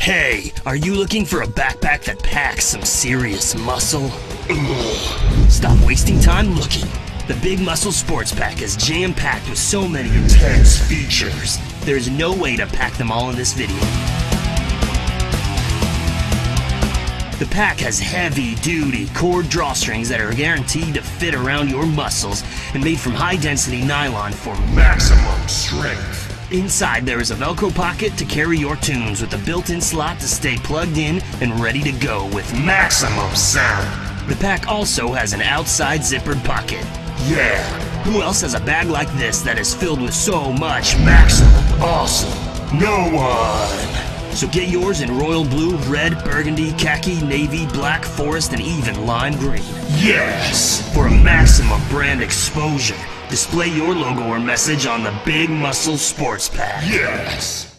Hey, are you looking for a backpack that packs some serious muscle? Stop wasting time looking. The Big Muscle Sports Pack is jam-packed with so many intense features. There's no way to pack them all in this video. The pack has heavy-duty cord drawstrings that are guaranteed to fit around your muscles and made from high-density nylon for maximum strength. Inside, there is a Velcro pocket to carry your tunes with a built-in slot to stay plugged in and ready to go with maximum sound. The pack also has an outside zippered pocket. Yeah, who else has a bag like this that is filled with so much maximum awesome? No one! So get yours in royal blue, red, burgundy, khaki, navy, black, forest, and even lime green. Yes! For a maximum brand exposure, display your logo or message on the Big Muscle Sports Pack. Yes!